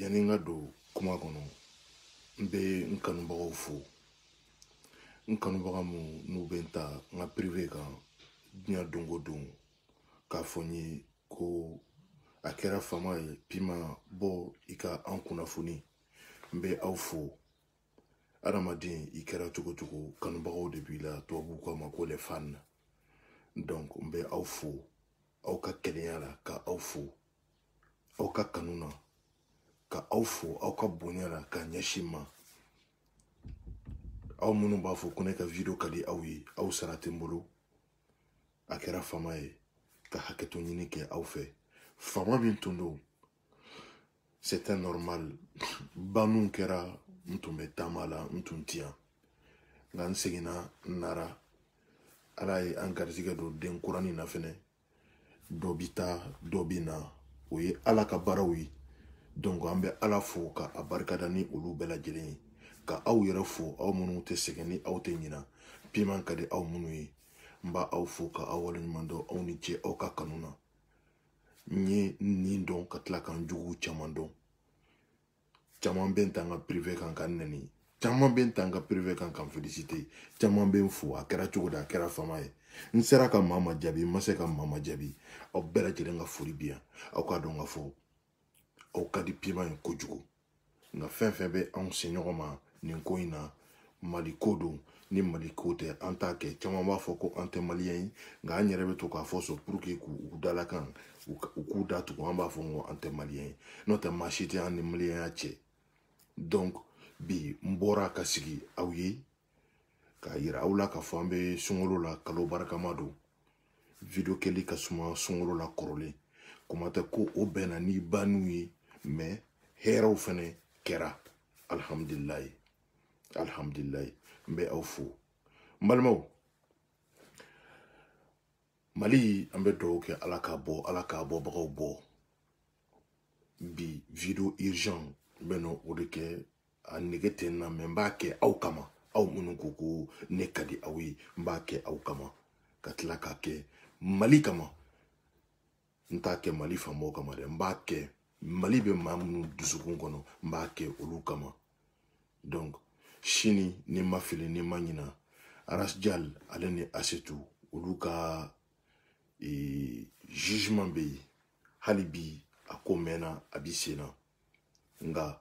yanni n ka don kuma kɔnɔ n bɛ n kanubagaw fo n kanubaga minnu n'u bɛ n ta n ka piriwe kan diɲɛ don o don k'a fɔ n ye ko a kɛra fama ye pima bɔ i ka an kunnafoni n bɛ aw fo adamaden i kɛra cogo cogo kanubagaw de b'i la tubabuw k'a ma ko le fan donc n bɛ aw fo aw ka kɛnɛya la ka aw fo aw ka kanu na ka aw fo aw ka bonya la ka ɲɛsin ma aw minnu b'a fɔ ko ne ka video ka di aw ye aw sara tɛ n bolo a kɛra fama ye ka hakɛto ɲini kɛ aw fɛ fama min tun don c'est un normal banu kɛra n tun bɛ taama la n tun ti yan nka n seginna n nara ala ye an garijɛgɛ don den kuranin na fɛnɛ dɔ bi taa dɔ bi na o ye ala ka baaraw ye donc an bɛ ala fo ka a barikada ni olu bɛɛ lajɛlen ye ka aw yɛrɛ fo aw minnu tɛ sɛgɛn ni aw tɛ ɲina piman ka di aw minnu ye n b'a aw fo ka aw waleɲuman dɔn aw ni ce aw ka kanu na n ye nin dɔn ka tila ka n juguw caman dɔn caman bɛ n ta n ka pirife kan ka n nɛni caman bɛ n ta n ka pirife kan ka n felisite caman bɛ n fo a kɛra cogo di a kɛra fama ye n sera ka maa ma jaabi n ma se ka maa ma jaabi aw bɛɛ lajɛlen ka foli bi yan aw k'a dɔn ka fɔ aw ka di pima ye kojugu nka fɛn fɛn bɛ anw se ɲɔgɔn ma nin ko in na mali ko don ni mali ko tɛ an t'a kɛ caman b'a fɔ ko an tɛ maliyɛn ye nka an yɛrɛ bɛ to k'a fɔ sɔn puruke k'u dalakan u k'u da tugu an b'a fɔ ko an tɛ maliyɛn ye n'o tɛ maa si tɛ an ni maliyɛnya cɛ donc bi n bɔra ka sigi aw ye k'a yira aw la k'a fɔ an bɛ sunkalo la kalo barikama don video kɛli ka suma sunkalo la kɔrɔlen kuma tɛ ko o bɛnna ni banniw ye mɛ hɛrɛw fɛnɛ kɛra alihamudulilayi alihamudulilayi n bɛ aw fo n balimaw mali an bɛ dugawu kɛ ala k'a bɔ ala k'a bɔbagaw bɔ bi video urgent bɛ n'o o de kɛ a nege tɛ n na mɛ n b'a kɛ aw kama aw minnu ko ko ne ka di aw ye n b'a kɛ aw kama ka tila k'a kɛ mali kama n t'a kɛ mali fanbaw kama dɛ n b'a kɛ mali bɛ maa minnu dusukun kɔnɔ n b'a kɛ olu kama donc sini ni ma fili ni ma ɲina arasjal ale ni asetu olu ka e, jugement bɛ yen hali bi a ko mɛnna a bi sen na nka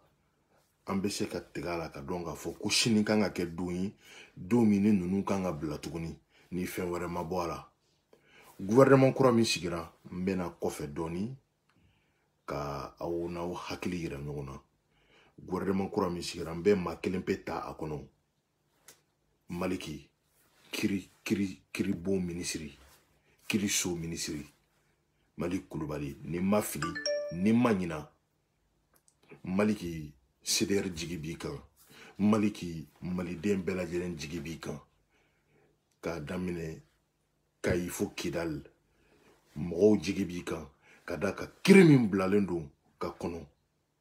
an bɛ se ka tigɛ a la ka dɔn k'a fɔ ko sini kan ka kɛ don ye don min ni ninnu kan ka bila tuguni ni fɛn wɛrɛ ma bɔ a la guvɛrɛnɛman kura min sigira n bɛna kɔfɛ dɔɔni ka aw n'aw hakili yira ɲɔgɔn na guvɛrɛnɛman kura min sigira n bɛ maa kelen pe ta a kɔnɔ maliki kiri kiri kiri bon minisiri kiri so minisiri mali kulubali ni ma fili ni ma ɲina maliki sedɛri jigi b'i kan maliki maliden bɛɛ lajɛlen jigi b'i kan k'a daminɛ kayi fo kidali mɔgɔw jigi b'i kan ka da ka kiri min bilalen don ka kɔnɔ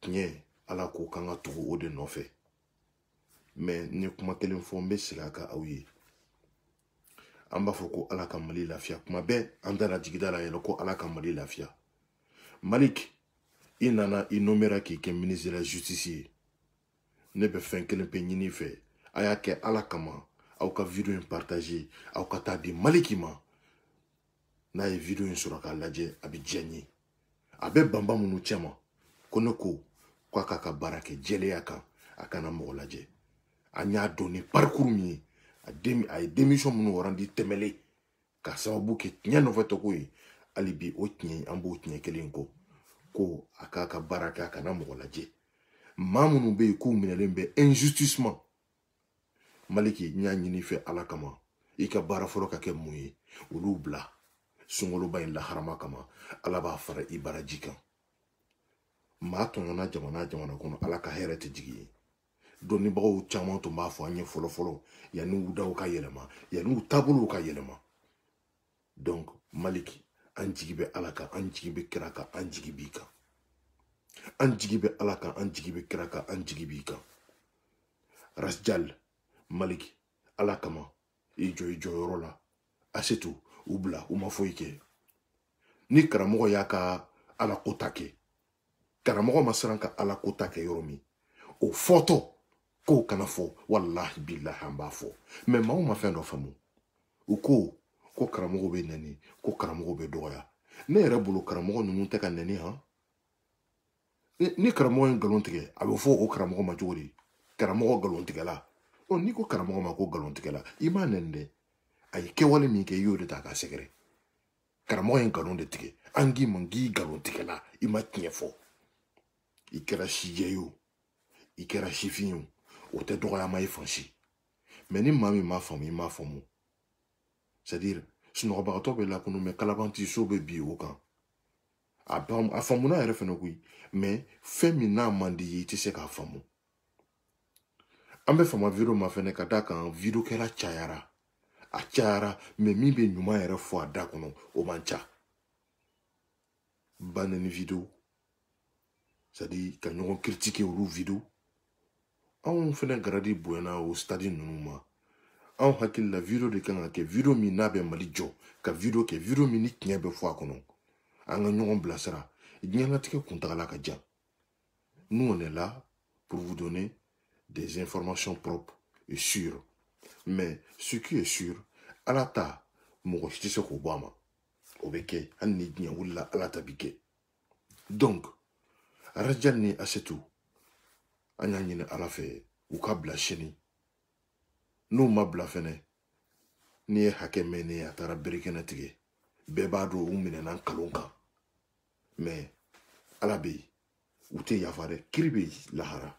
tiɲɛ ala ko k'an ka tugu o de nɔfɛ mɛ n ye kuma kelen fɔ n bɛ segin a kan aw ye an b'a fɔ ko ala ka mali lafiya kuma bɛɛ an dara jigida la yɛlɛ ko ala ka mali lafiya malik i nana i nomera k'i kɛ ministre la justice ye ne bɛ fɛn kelen pe ɲini fɛ a y'a kɛ ala kama aw ka video in partage aw ka taa di maliki ma n'a ye video in sɔrɔ k'a lajɛ a bɛ diya n ye a bɛ banba minnu cɛ ma ko ne ko k'a k'a ka baara kɛ jɛlenya kan a kana mɔgɔ lajɛ an y'a dɔn ni parikuru min ye a den a ye denmisɛn minnu warandi tɛmɛlen ka sababu kɛ tiɲɛ nɔfɛ tɔgɔ ye hali bi o tiɲɛ an b'o tiɲɛ kelen kɔ ko a k'a ka baara kɛ a kana mɔgɔ lajɛ maa minnu bɛ yen k'u minɛlen bɛ injustement maliki n y'a ɲini fɛ ala kama i ka baara fɔlɔ ka kɛ mun ye olu bila sunkoloba in laharama kama ala b'a fara i baraji kan maa tɔɲɔna jamana jamana kɔnɔ ala ka hɛrɛ tɛ jigi ye dɔnnibagaw caman tun b'a fɔ an ye fɔlɔfɔlɔ yanni u daw ka yɛlɛma yanni u taabolow ka yɛlɛma donc maliki an jigi bɛ ala kan an jigi bɛ kira kan an jigi b'i kan an jigi bɛ ala kan an jigi bɛ kira kan an jigi b'i kan rasjal maliki ala kama i jɔ i jɔyɔrɔ la asetu u bila u ma foyi kɛ ni karamɔgɔ y'a ka ala ko ta kɛ karamɔgɔ ma siran ka ala ko ta kɛ yɔrɔ min o fɔtɔ k'o kana fɔ walahi bilahi an b'a fɔ mɛ maaw ma fɛn dɔ faamu u ko ko karamɔgɔ bɛ nɛni ko karamɔgɔ bɛ dɔgɔya ne yɛrɛ bolo karamɔgɔ ninnu tɛ ka nɛni han ni karamɔgɔ ye nkalon tigɛ a bɛ fɔ o karamɔgɔ ma cogo di karamɔgɔ nkalon tigɛla ɔ n'i ko karamɔgɔ ma ko nkalon tigɛla i m'a nɛni dɛ a ye kɛwale min kɛ i y'o de ta k'a sɛgɛrɛ karamɔgɔ ye nkalon de tigɛ an k'i ma k'i nkalon tigɛla i ma tiɲɛ fɔ i kɛra sijɛ ye o i kɛra sifin ye o tɛ dɔgɔyama ye fan si mɛ ni maa min m'a faamu i m'a faamu c'est à dire sunɔgɔbagatɔ bɛ lakunu mɛ kalaban ti so bɛ bi o kan a ba a faamuna yɛrɛ fɛnɛ koyi mɛ fɛn min n'a man di ye i tɛ se k'a faamu an bɛ fama video ma fɛnɛ ka d'a kan video kɛra cayara a cayara mɛ min bɛ ɲuman yɛrɛ fɔ a da kɔnɔ o man ca banɛni video c'est à dire ka ɲɔgɔn critiquer olu video anw fɛnɛ garadi bonyana o stadi ninnu ma anw hakili la video de kan ka kɛ video min n'a bɛ mali jɔ ka video kɛ video min ni tiɲɛ bɛ fɔ a kɔnɔ an ka ɲɔgɔn bilasira diɲɛlatigɛ kuntagala ka jan nous on est là pour vous donner des informations propres et sûres mais ce qui est sûr ala ta mɔgɔ si tɛ se k'o bɔ a ma o bɛ kɛ hali ni diɲɛ wulila ala ta bi kɛ donc arajan ni asetu an y'a ɲini ala fɛ u ka bila sini n'u ma bila fɛnɛ n'i ye hakɛ mɛn ne ye a taara berekɛnɛ tigɛ bɛɛ b'a dɔn u minɛna nkalon kan mɛ ala bɛ yen u tɛ yafa dɛ kiri bɛ lahara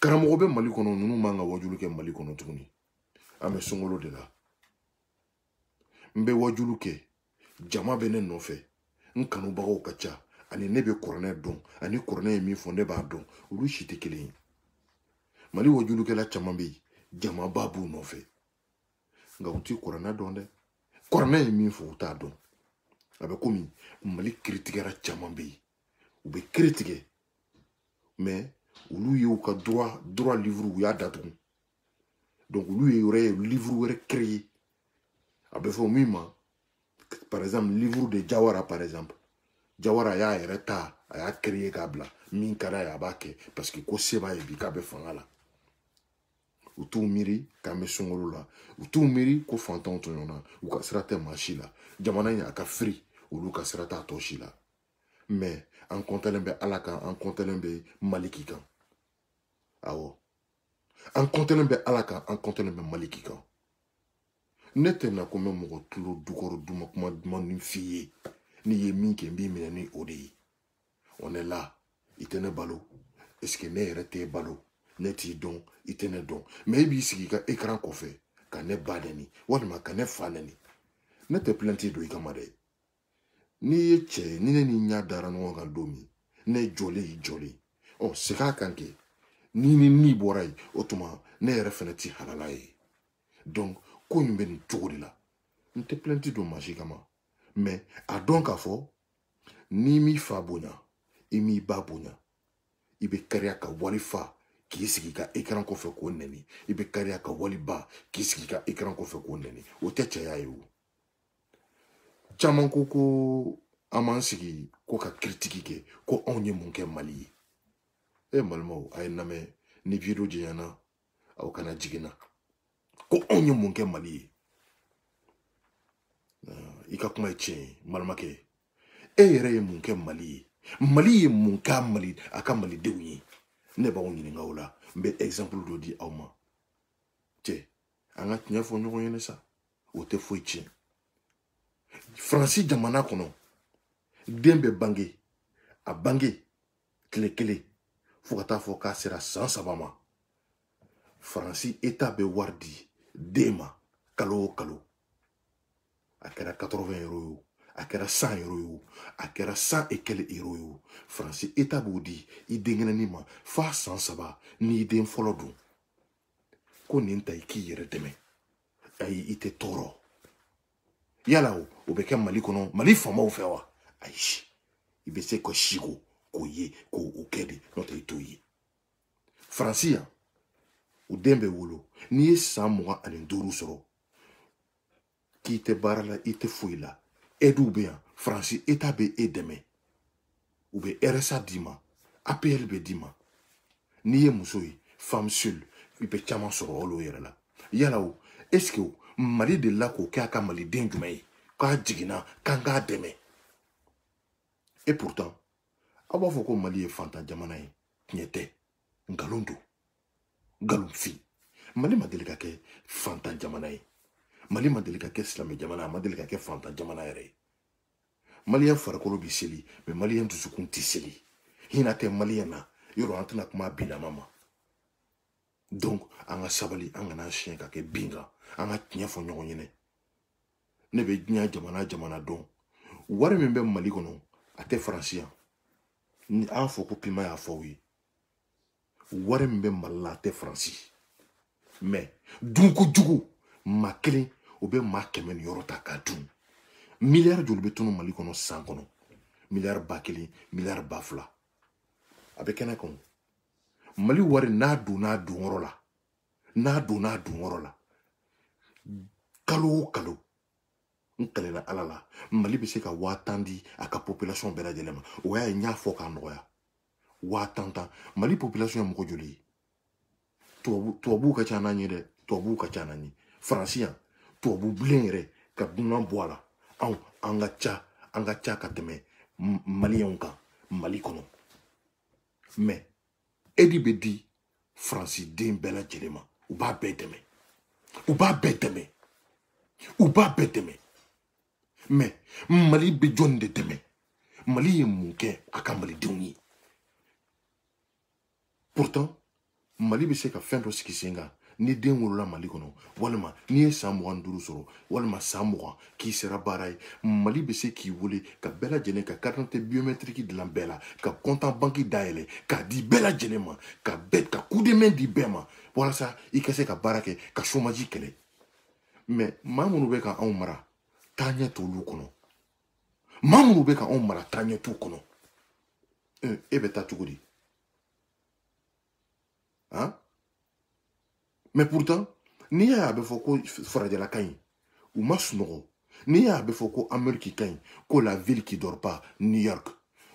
karamɔgɔ bɛ mali kɔnɔ ninnu man ka wajulu kɛ mali kɔnɔ tuguni an bɛ sunkalo de la n bɛ wajulu kɛ jama bɛ ne nɔfɛ n kanubagaw ka ca ani ne bɛ kɔrɔnɛ dɔn ani kɔrɔnɛ ye min fɔ ne b'a dɔn olu si tɛ kelen ye mali wajulukɛla caman bɛ yen jamaba b'u nɔfɛ nka u ti kɔrɔnɛ dɔn dɛ kɔrɔnɛ ye min fɔ u t'a dɔn a bɛ komi mali kiritigɛra caman bɛ yen u bɛ kiri tigɛ mɛ olu ye u ka dura dura livuru u y'a datugu donc olu ye yɔrɔ ye livre wɛrɛ créer a bɛ fɔ min ma par exemple livre de jawara par exemple jawara a y'a yɛrɛ ta a y'a créer k'a bila min ka d'a ye a b'a kɛ parce que ko se b'a ye bi k'a bɛ fanga la u t'u miiri k'an bɛ sunkalo la u t'u miiri ko fantanw to ɲɔgɔn na u ka sira tɛ maa si la jamana in a ka firi olu ka sira t'a tɔ si la mɛ an kɔntalen bɛ ala kan an kɔntalen bɛ maliki kan awɔ an kɔntɛnen bɛ ala kan an kɔntɛnen bɛ maliki kan ne tɛ na ko n bɛ mɔgɔ tulo dukɔrɔ duma kuma duman ni f'i ye n'i ye min kɛ n b'i minɛ ni o de ye o ne la i tɛ ne balo esike ne yɛrɛ t'e balo ne t'i dɔn i tɛ ne dɔn mɛ e b'i sigi i ka ekran kɔfɛ ka ne ba nɛni walima ka ne fa nɛni ne tɛ pilanti don i kama dɛ n'i ye cɛ ye ni ne ni ɲa dara ɲɔgɔn kan don min ne jɔlen y'i jɔlen ɔ segin a kan kɛ ni ni ni bɔra yen o tuma ne yɛrɛ fɛnɛ ti halala ye donc ko in bɛ nin cogo de la n tɛ plainte don maa si kama mɛ a dɔn k'a fɔ n'i m'i fa bonya i m'i ba bonya i bɛ kariya ka wali fa k'i sigi ka ekran kɔfɛ k'o nɛni i bɛ kariya ka wali ba k'i sigi ka ekran kɔfɛ k'o nɛni o tɛ cɛya ye o caman ko ko an m'an sigi ko ka kiritiki kɛ ko anw ye mun kɛ mali ye e malimaw a ye lamɛn ni video janyana aw kana jiginna ko anw ye mun kɛ mali ye i ka kuma ye tiɲɛ ye malimakɛ e yɛrɛ ye mun kɛ mali ye mali ye mun k'a mali a ka malidenw ye ne b'aw ɲininka o la n bɛ exemple dɔ di aw ma cɛ an ka tiɲɛ fɔ ɲɔgɔn ɲɛna sa o tɛ foyi tiɲɛ faransi jamana kɔnɔ den bɛ bange a bange tile kelen fo ka taa fɔ k'a sera san saba ma faransi eta bɛ wari di den ma kalo o kalo a kɛra 80 euro ye o a kɛra 100 euro ye o a kɛra 100 et quel euro ye o faransi eta b'o di i denkɛnɛni ma f'a san saba n'i den fɔlɔ don ko nin ta i k'i yɛrɛ dɛmɛ ayi i tɛ tɔɔrɔ yala o o bɛ kɛ mali kɔnɔ mali faamaw fɛ wa ayi i bɛ se ka si ko k'o ye k'o o kɛ de n'o tɛ i t'o ye faransi yan u den bɛ wolo n'i ye san mugan ani duuru sɔrɔ k'i tɛ baara la i tɛ foyi la ɛdiw bɛ yan faransi eta bɛ e dɛmɛ u bɛ rsa d'i ma apl bɛ d'i ma n'i ye muso ye femme seule i bɛ caman sɔrɔ olu yɛrɛ la yala o est ce que mali de la k'o kɛ a ka maliden jumɛn ye k'a jiginna k'an k'a dɛmɛ et pourtant aw b'a fɔ ko mali ye fantan jamana ye tiɲɛ tɛ nkalon don nkalonfin mali ma deli ka kɛ fantan jamana ye mali ma deli ka kɛ silamɛ jamana a ma deli ka kɛ fantan jamana yɛrɛ ye maliyɛn farikolo bi seli mɛ maliyɛn dusukun tɛ seli hinɛ tɛ maliyɛn na yɔrɔ an tɛna kuma bilama ma donc an ka sabali an kana siɲɛ ka kɛ bin kan an ka tiɲɛ fɔ ɲɔgɔn ɲɛnɛ ne bɛ diɲɛ jamana jamana dɔn wari min bɛ mali kɔnɔ a tɛ faransi yan ni an fɔ ko pima y'a fɔ aw ye wari min bɛ mali la a tɛ faransi mɛ dunko jugu maa kelen o bɛ maa kɛmɛ ni yɔrɔ ta k'a dun miliyari joli bɛ tunu mali kɔnɔ san kɔnɔ miliyari ba kelen miliyari ba fila a bɛ kɛnɛ kan mali wari n'a donna a donyɔrɔ la n'a donna a donyɔrɔ la kalo o kalo n kɛlɛla ala la mali bɛ se ka waa tan di a ka population bɛɛ lajɛlen ma o y'a ye n y'a fɔ k'a nɔgɔya waa tan tan mali population ye mɔgɔ joli ye tubabuw ka ca n'an ye dɛ tubabuw ka ca n'an ye faransi yan tubabu bilen yɛrɛ ka dunan bɔ a la anw an ka ca an ka ca ka tɛmɛ maliyɛnw kan mali kɔnɔ mɛ edi bɛ di faransi den bɛɛ lajɛlen ma u b'a bɛɛ dɛmɛ u b'a bɛɛ dɛmɛ u b'a bɛɛ dɛmɛ mɛ mali bɛ jɔni de dɛmɛ mali ye mun kɛ a ka malidenw ye pourtant mali bɛ se ka fɛn dɔ sigi sen kan ni den wolola mali kɔnɔ walima n'i ye san mugan duuru sɔrɔ walima san mugan k'i sera baara ye mali bɛ se k'i wele ka bɛɛ lajɛlen ka karitante biometriki dilan bɛɛ la ka kɔntan banki dayɛlɛ k'a di bɛɛ lajɛlen ma ka bɛɛ ka kudemɛn di bɛɛ ma walasa i ka se ka baara kɛ ka somaji kɛlɛ mɛ maa minnu bɛ ka anw mara taaɲɛ t'olu kɔnɔ maa minnu bɛ ka anw mara taaɲɛ t'u kɔnɔ e bɛ taa cogo di Hein? Mais pourtant, n'i y'a ye a bɛ fɔ ko farajɛla ka ɲi u ma sunɔgɔ n'i y'a ye a bɛ fɔ ko amɛriki ka ɲi ko la ville qui dort pas new york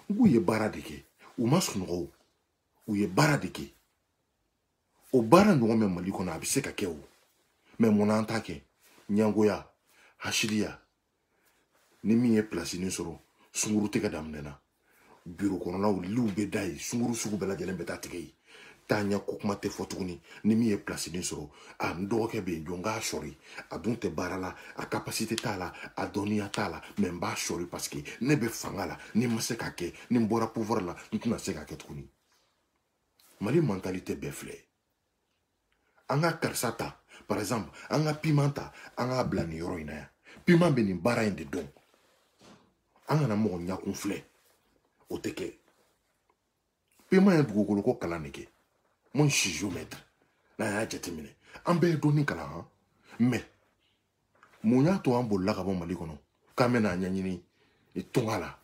n k'u ye baara de kɛ u ma sunɔgɔ o u ye baara de kɛ o baara ɲɔgɔn bɛ mali kɔnɔ a bɛ se ka kɛ o mɛ mun na an t'a kɛ ɲɛngoya hasiliya ni min ye pilasini sɔrɔ sunguru tɛgɛ daminɛna biro kɔnɔnaw liw bɛ da yen sunguru sugu bɛɛ lajɛlen bɛ taa tigɛ yen taa ɲɛ ko kuma tɛ fɔ tuguni ni min ye pilasini sɔrɔ a n dɔgɔkɛ bɛ yen jɔn k'a sɔri a dun tɛ baara la a kapasite t'a la a dɔnniya t'a la mɛ n b'a sɔri paseke ne bɛ fanga la ni n ma se ka kɛ ni n bɔra pouvoir la n tɛna se ka kɛ tuguni mali mantali tɛ bɛɛ filɛ an ka karisa ta par exemple an ka piman ta an k'a bila nin yɔrɔ in na yan piman bɛ nin baara in de dɔn an kana mɔgɔ ɲakun filɛ o tɛ kɛ piman ye dugukolo ko kalan de kɛ mo sizo mɛtiri n'a y'a jateminɛ an bɛɛ ye dɔɔni kalan han mɛ mun y'a to an bolila ka bɔ mali kɔnɔ k'an bɛna a ɲɛɲini tunga la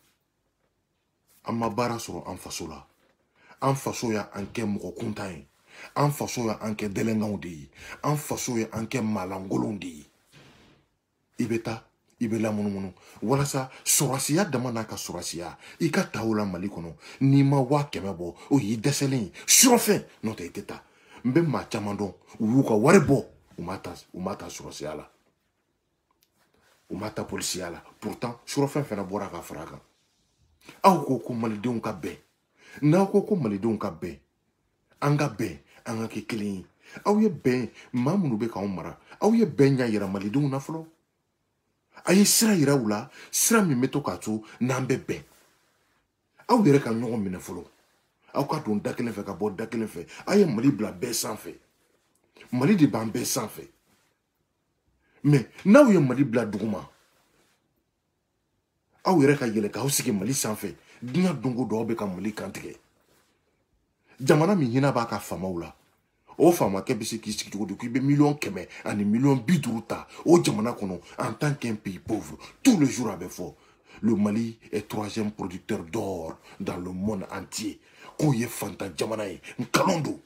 an ma baara sɔrɔ an faso la an faso ya an kɛ mɔgɔ kuntan ye an faso ya an kɛ dɛlɛnkanw de ye an faso ye an kɛ maalankolonw de ye i bɛ taa i bɛ lamunumunu walasa sɔrɔsiya dama n'a ka sɔrɔsiya i ka ta o la mali kɔnɔ n'i ma waa kɛmɛ bɔ o y'i dɛsɛlen ye surɔfɛn n'o tɛ i tɛ taa n bɛ maa caman dɔn u y'u ka wari bɔ u ma ta u ma ta sɔrɔsiya la u ma ta polisiya la pourtant surɔfɛn fana bɔra ka fara kan aw ko ko malidenw ka bɛn n'aw ko ko malidenw ka bɛn an ka bɛn an ka kɛ kelen ye aw ye bɛn maa minnu bɛ k'anw mara aw ye bɛn ɲa yira malidenw na fɔlɔ a ye sira yira u la sira min bɛ to k'a to n'an bɛ bɛn aw yɛrɛ ka ɲɔgɔn minɛ fɔlɔ aw ka don da kelen fɛ ka bɔ da kelen fɛ aw ye mali bila bɛɛ sanfɛ mali de b'an bɛɛ sanfɛ mɛ n'aw ye mali bila duguma aw yɛrɛ ka yɛlɛ k'aw sigi mali sanfɛ diɲɛ donko dɔw bɛ ka mali kantigɛ jamana min hinɛ b'a ka faamaw la o faamakɛ bɛ se k'i sigi cogo di k'i bɛ miliyɔn kɛmɛ ani miliyɔn bi duuru ta o jamana kɔnɔ en tant qu'un pays pauvre tous les jours a bɛ fɔ le mali est troisième producteur d'or dans le monde entier k'o ye fantan jamana ye nkalon don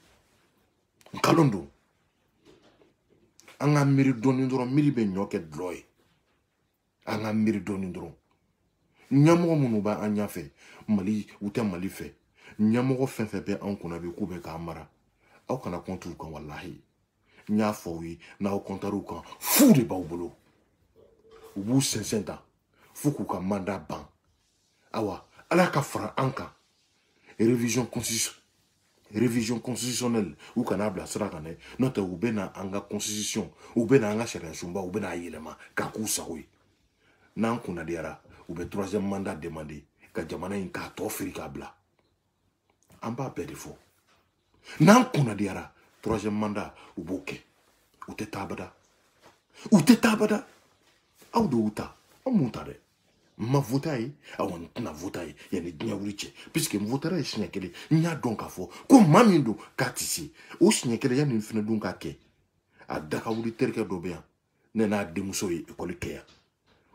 nkalon don an ka miiri dɔɔni dɔrɔn miiri bɛ ɲɔ kɛ dulɔ ye an ka miiri dɔɔni dɔrɔn ɲɛmɔgɔ minnu bɛ an ɲɛfɛ mali u tɛ mali fɛ ɲɛmɔgɔ fɛn fɛn bɛ anw kunna bi k'u bɛ k'an mara aw kana kɔntu kan walahi n y'a fɔ aw ye n'aw kɔntar'u kan fu de b'aw bolo u b'u sɛnsɛn ta fo k'u ka manda ban awa ala ka fara an kan révision constitution révision constitutionnelle u kana bila sira kan dɛ n'o tɛ u bɛna an ka constitution u bɛna an ka sariya sunba u bɛna a yɛlɛma k'a k'u sago ye n'an kunnadiyara u bɛ troisième mandat demander ka jamana in k'a tɔ firi k'a bila an b'a bɛɛ de fɔ n'an kunnadiyara troisième mandat u b'o kɛ u tɛ taa abada u tɛ taa abada aw de y'u ta aw m'u ta dɛ n ma vota ye awa n tɛna vota ye yanni diɲɛ wuli cɛ puisque n votara ye siɲɛ kelen n y'a dɔn k'a fɔ ko maa min don k'a tɛ se o siɲɛ kelen yanni n fana dun k'a kɛ a dagawuli terikɛ dɔ bɛ yan ne n'a denmuso ye ekɔli kɛ yan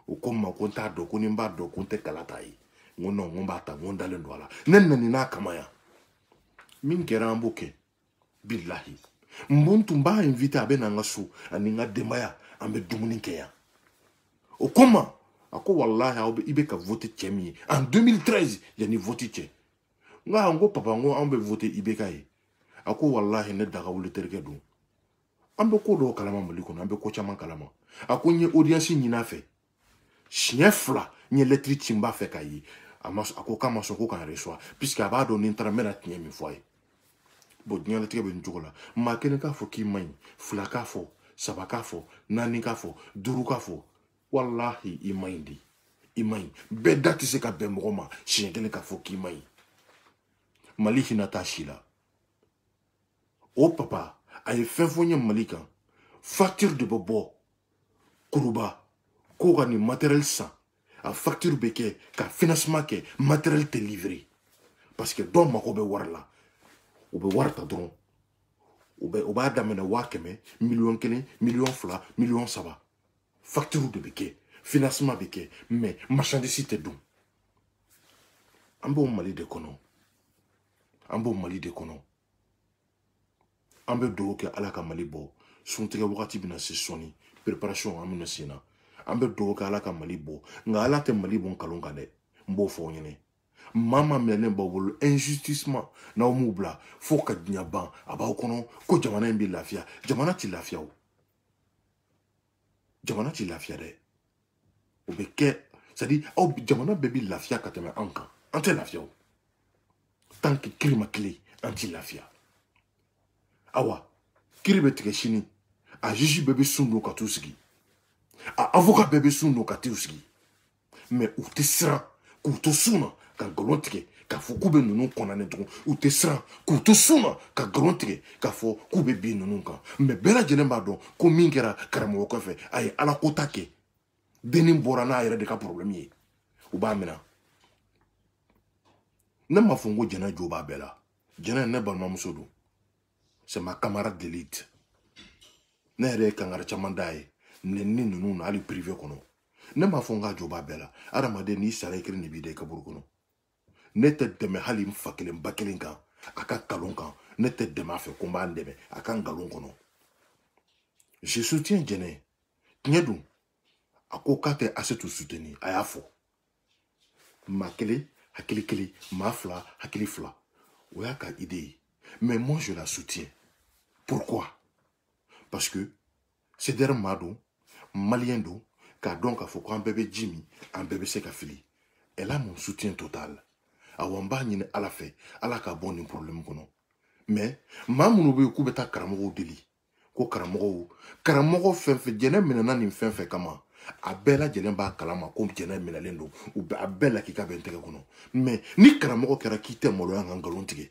u ko n ma ko n t'a dɔn ko ni n b'a dɔn ko n tɛ kala ta ye n ko non ko n b'a ta n ko n dalen don a la ne nani n'a kama yan min kɛra an b'o kɛ bilahi n bon tun b'a invite a bɛ na n ka so ani n ka denbaya an bɛ dumuni kɛ yan o ko n ma a ko walahi aw bɛ i bɛ ka vote cɛ min ye en 2013 yanni vote cɛ n ko n ko papa n ko anw bɛ vote ibk ye a ko walahi ne dagawuli terikɛ don an bɛ ko dɔw kalama mali kɔnɔ an bɛ ko caman kalama a ko n ye audience ɲini a fɛ siɲɛ fila n ye lɛtiri ci n b'a fɛ k'a ye a ma a ko k'a ma sɔn ko k'an resuwa puisque a b'a dɔn ni n taara n bɛna tiɲɛ min fɔ a ye bon diɲɛlatigɛ bɛ nin cogo la maa kelen k'a fɔ k'i man ɲi fila k'a fɔ saba k'a fɔ naani k'a fɔ duuru k'a fɔ walahi i man ɲi de i man ɲi bɛɛ da tɛ se ka bɛn mɔgɔ ma siɲɛ kelen k'a fɔ k'i man ɲi mali hinɛ t'a si la o papa a ye fɛn fɔ n ye mali kan facture de bɛ bɔ kuruba k'o ka nin matériel san a facture bɛ kɛ ka financement kɛ matériel tɛ livrer parce que dɔw mago bɛ wari la u bɛ wari ta dɔrɔn u bɛ u b'a daminɛ waa kɛmɛ miliyɔn kelen miliyɔn fila miliyɔn saba facture de bɛ kɛ financement bɛ kɛ mais marchandise tɛ don an b'o mali de kɔnɔ an b'o mali de kɔnɔ an bɛ dugawu kɛ ala ka mali bɔ suntigɛ wagati bɛna se sɔni preparation an bɛna sen na an bɛ dugawu kɛ ala ka mali bɔ nka ala tɛ mali bɔ nkalon kan dɛ n b'o fɔ aw ɲɛna maa ma minɛlen b'aw bolo injustisement n'aw m'u bila fo ka diɲɛ ban a b'aw kɔnɔ ko jamana in bɛ lafiya jamana tɛ lafiya o jamana tɛ lafiya dɛ o bɛ kɛ c'est à dire aw jamana bɛɛ bɛ lafiya ka tɛmɛ anw kan an tɛ lafiya o tant que kiri ma kile an tɛ lafiya awa kiri bɛ tigɛ sini a juge bɛɛ bɛ sun don ka t'u sigi a avocat bɛɛ bɛ sun don ka t'u sigi mais u tɛ siran k'u to sun na ka nkalon tigɛ k'a fɔ k'u bɛ ninnu kɔnɔnen tugun u tɛ siran k'u to sun na ka nkalon tigɛ k'a fɔ k'u bɛ bin ninnu kan mɛ bɛɛ lajɛlen b'a dɔn ko min kɛra karamɔgɔ kɔfɛ a ye ala ko ta kɛ denni bɔra n'a yɛrɛ de ka porobilɛmu ye u b'a minɛ ne ma fɔ n ko jɛnɛ jo b'a bɛɛ la jɛnɛ ne balimamuso don c'est ma camarade d'élite ne yɛrɛ ye kankari caman d'a ye nɛni ninnu na hali privé kɔnɔ ne m'a fɔ n k'a jɔ b'a bɛɛ la adamaden n'i sara i kelen de b'i da i kaburu kɔnɔ ne tɛ dɛmɛ hali n fa kelen ba kelen kan a ka kalon kan ne tɛ dɛmɛ a fɛ ko n b'a dɛmɛ a ka nkalon kɔnɔ je soutiens jɛnɛ tiɲɛ don a ko k'a tɛ asetu suteni a y'a fɔ maa kelen hakili kelen maa fila hakili fila o y'a ka ide ye mais moi je la soutiens pourquoi parce que sedɛri maa don maliyɛn don k'a dɔn k'a fɔ ko an bɛɛ bɛ ji min an bɛɛ bɛ se ka fili elle a mon soutien total awa n b'a ɲini ala fɛ ala k'a bɔ nin problème kɔnɔ mais maa minnu bɛ yen k'u bɛ taa karamɔgɔw deli ko karamɔgɔw karamɔgɔ fɛn fɛn jɛnɛ minɛna nin fɛn fɛn kama a bɛɛ lajɛlen b'a kalama ko jɛnɛ minɛlen don a bɛɛ lakika bɛ n tɛgɛ kɔnɔ mɛ ni karamɔgɔ kɛra k'i tɛ maloya ka nkalon tigɛ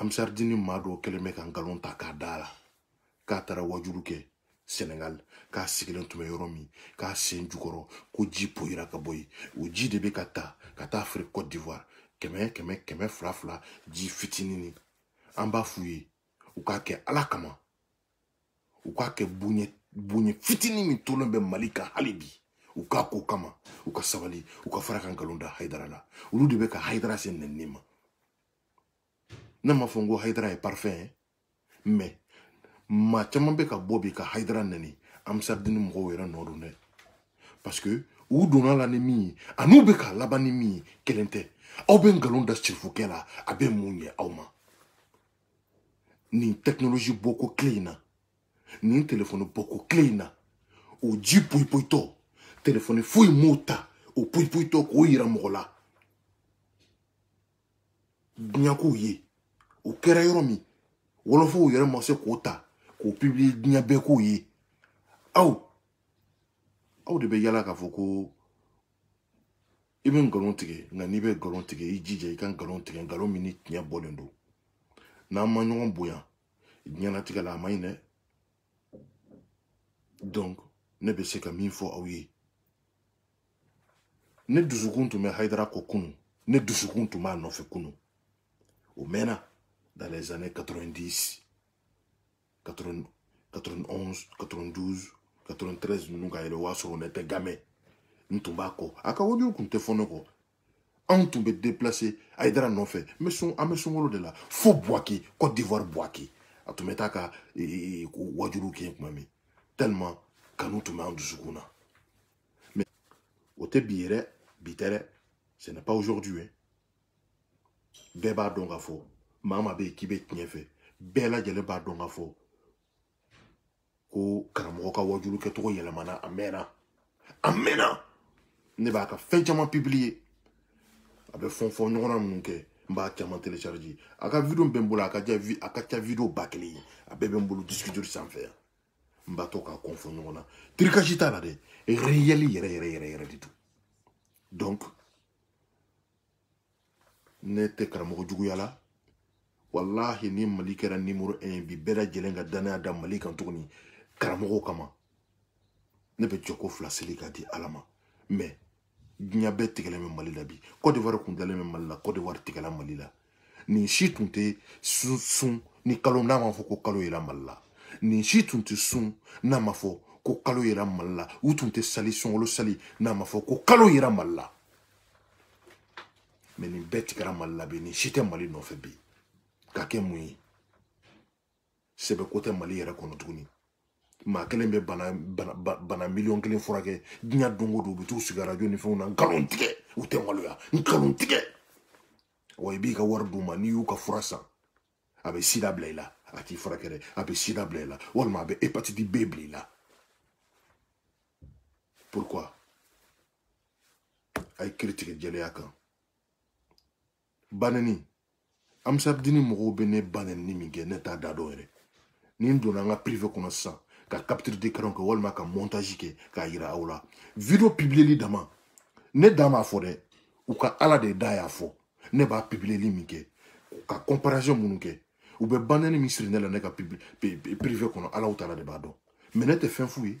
amisardini maa dɔw kɛlen bɛ ka nkalon ta k'a da la k'a taara wajulu kɛ senegal k'a sigilen tun bɛ yɔrɔ min k'a sen jukɔrɔ ko ji poyira ka bɔ yen o ji de bɛ ka ta ka taa feere cote d'ivoire kɛmɛ kɛmɛ kɛmɛ fila fila ji fitinin an b'a f'u ye u k'a kɛ ala kama u k'a kɛ boɲɛ boɲɛ fitinin min tolen bɛ mali kan hali bi u k'a ko kama u ka sabali u ka fara ka nkalon da hayidara la olu de bɛ ka hayidara se nɛnini ma ne m'a fɔ n ko hayidara ye parfɛn ye mɛ maa caman bɛ ka bɔ bi ka hayidara nɛni amisaridini mɔgɔw yɛrɛ nɔ don dɛ parce que u donna la ni min ye an'u bɛ k'a laban ni min ye kelen tɛ aw bɛ nkalon da sirifukɛ la a bɛ mun ɲɛ aw ma nin tɛkinolozi bɔko tile in na nin telefɔni bɔko tile in na o ji poyipoyitɔ telefɔni foyi m'o ta o poyipoyitɔ k'o yira mɔgɔ la diɲɛkow ye o kɛra yɔrɔ min wolofow yɛrɛ ma se k'o ta k'o pibili diɲɛ bɛɛ k'o ye aw aw de bɛ yala k'a fɔ ko i bɛ nkalon tigɛ nka n'i bɛ nkalon tigɛ i jija i ka nkalon tigɛ nkalon min ni tiɲɛ bɔlen don n'an ma ɲɔgɔn bonya diɲɛnatigɛ la a ma ɲi dɛ donc ne bɛ se ka min fɔ aw ye ne dusukun tun bɛ hayidara kɔ kunun ne dusukun tun b'a nɔfɛ kunun o mɛnna dans les années 90 91 92 93 ninnu ka yɛlɛ o y'a sɔrɔ ne tɛ game n tun b'a kɔ a ka wajulu tun tɛ fɔ ne kɔ anw tun bɛ déplacer ayidara nɔfɛ n bɛ sun an bɛ sunkalo de la fo buwaki cote d'ivoire buwaki a tun bɛ taa ka wajulu kɛ tuma min tellement kanu tun bɛ an dusukun na mais o tɛ bi yɛrɛ bi tɛ dɛ ce n'est pas aujourd'hui hein bɛɛ b'a dɔn ka fɔ maa maa bɛ yen k'i bɛ tiɲɛ fɛ bɛɛ lajɛlen b'a dɔn ka fɔ ko karamɔgɔ ka wajulu kɛcogo yɛlɛmana a mɛnna a mɛnna ne b'a ka fɛn caman pibili ye a bɛ fɔn fɔn ɲɔgɔnna ninnu kɛ n b'a caman telecharge a ka video bɛ n bolo a ka ca a ka ca video ba kelen ye a bɛɛ bɛ n bolo discuteur sanfɛ yan n b'a to k'a kɔn fɔ ɲɔgɔn na tirikasi t'a la dɛ réel yɛrɛ yɛrɛ yɛrɛ yɛrɛ de don donc ne tɛ karamɔgɔ juguya la walahi ni mali kɛra nimoro 1 ye bi bɛɛ lajɛlen ka danaya da mali kan tuguni karamɔgɔw kama ne bɛ jɔko fila seli ka di ala ma mɛ diɲɛ bɛɛ tigɛlen bɛ mali la bi kɔdiwari kun dalen bɛ mali la kɔdiwari tigɛla mali la nin si tun tɛ sunsun ni kalo n'a ma fɔ ko kalo yera mali la nin si tun tɛ sun n'a ma fɔ ko kalo yera mali la u tun tɛ sali sunkalo sali n'a ma fɔ ko kalo yera mali la mɛ nin bɛɛ tigɛra mali la bi nin si tɛ mali nɔfɛ bi ka kɛ mun ye sɛbɛ ko tɛ mali yɛrɛ kɔnɔ tuguni maa kelen bɛ bana bana bana miliyɔn kelen furakɛ diɲɛ don o don u bɛ t'u sigi arajo ni fɛnw na nkalon tigɛ u tɛ maloya nkalon tigɛ wa i b'i ka wari d'u ma n'i y'u ka fura san a bɛ sida bila i la a t'i furakɛ dɛ a bɛ sida bila i la walima a bɛ hepatiti b bila i la pourquoi a ye kiri tigɛ jɛlenya kan banɛni amisardini mɔgɔw bɛ ne banɛni min kɛ ne t'a da dɔn yɛrɛ ni n donna an ka prive kɔnɔ sisan ka capture d'écran kɛ walima ka montage kɛ k'a yira aw la video publieli dama ne da m'a fɔ dɛ u ka ala de da y'a fɔ ne b'a publieli min kɛ ka comparaison minnu kɛ u bɛ banɛni min siri ne la ne ka prive kɔnɔ alaw taala de b'a dɔn mɛ ne tɛ fɛn f'u ye